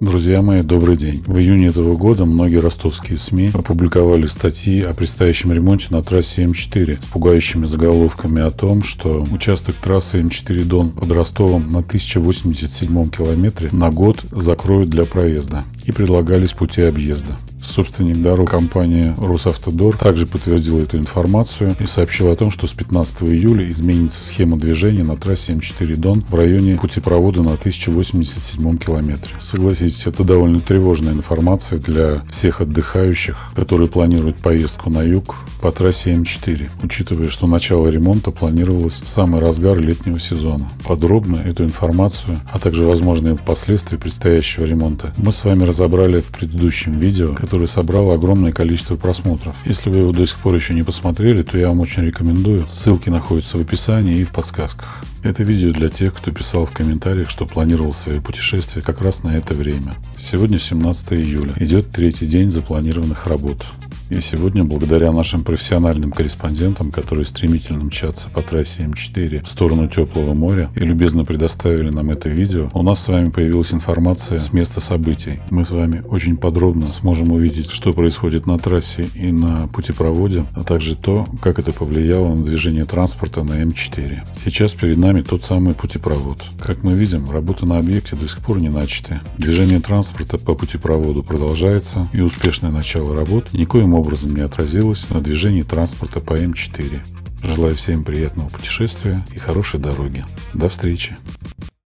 Друзья мои, добрый день. В июне этого года многие ростовские СМИ опубликовали статьи о предстоящем ремонте на трассе М4 с пугающими заголовками о том, что участок трассы М4 Дон под Ростовом на 1087 километре на год закроют для проезда и предлагались пути объезда. Собственник дорог компания «Росавтодор» также подтвердил эту информацию и сообщил о том, что с 15 июля изменится схема движения на трассе М4 Дон в районе путепровода на 1087 километре. Согласитесь, это довольно тревожная информация для всех отдыхающих, которые планируют поездку на юг по трассе М4, учитывая, что начало ремонта планировалось в самый разгар летнего сезона. Подробно эту информацию, а также возможные последствия предстоящего ремонта мы с вами разобрали в предыдущем видео, которое собрало огромное количество просмотров. Если вы его до сих пор еще не посмотрели, то я вам очень рекомендую. Ссылки находятся в описании и в подсказках. Это видео для тех, кто писал в комментариях, что планировал свое путешествие как раз на это время. Сегодня 17 июля. Идет третий день запланированных работ. И сегодня, благодаря нашим профессиональным корреспондентам, которые стремительно мчатся по трассе М4 в сторону теплого моря и любезно предоставили нам это видео, у нас с вами появилась информация с места событий. Мы с вами очень подробно сможем увидеть, что происходит на трассе и на путепроводе, а также то, как это повлияло на движение транспорта на М4. Сейчас перед нами тот самый путепровод. Как мы видим, работы на объекте до сих пор не начаты. Движение транспорта по путепроводу продолжается, и успешное начало работ никоим образом не отразилось на движении транспорта по М4. Желаю всем приятного путешествия и хорошей дороги. До встречи!